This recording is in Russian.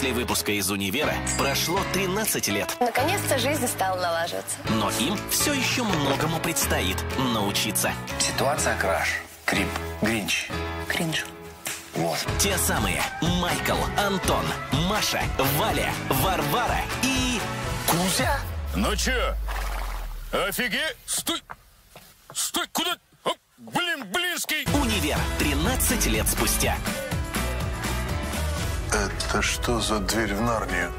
После выпуска из универа прошло 13 лет. Наконец-то жизнь стала налаживаться. Но им все еще многому предстоит научиться. Ситуация краш. Крип. Гринч. Кринж. Вот. Те самые Майкл, Антон, Маша, Валя, Варвара и... Кузя? Ну чё? Офигеть! Стой! Стой! Куда? Оп, блин, блинский! Универ 13 лет спустя. Это что за дверь в Нарнию?